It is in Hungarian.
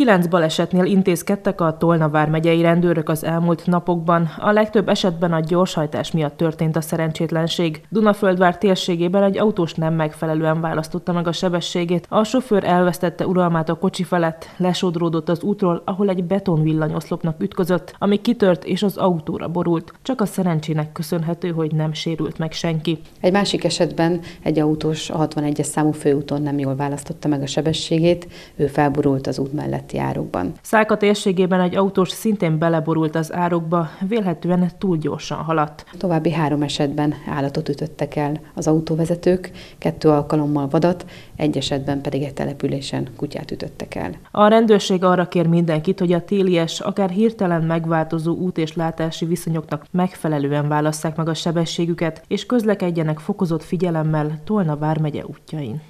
Kilenc balesetnél intézkedtek a Tolna vármegyei rendőrök az elmúlt napokban. A legtöbb esetben a gyorshajtás miatt történt a szerencsétlenség. Dunaföldvár térségében egy autós nem megfelelően választotta meg a sebességét. A sofőr elvesztette uralmát a kocsi felett, lesodródott az útról, ahol egy betonvillanyoszlopnak ütközött, ami kitört és az autóra borult. Csak a szerencsének köszönhető, hogy nem sérült meg senki. Egy másik esetben egy autós a 61-es számú főúton nem jól választotta meg a sebességét, ő felborult az út mellett melletti árokban. Szálka térségében egy autós szintén beleborult az árokba, vélhetően túl gyorsan haladt. További három esetben állatot ütöttek el az autóvezetők, kettő alkalommal vadat, egy esetben pedig egy településen kutyát ütöttek el. A rendőrség arra kér mindenkit, hogy a télies, akár hirtelen megváltozó út és látási viszonyoknak megfelelően válasszák meg a sebességüket, és közlekedjenek fokozott figyelemmel Tolna vármegye útjain.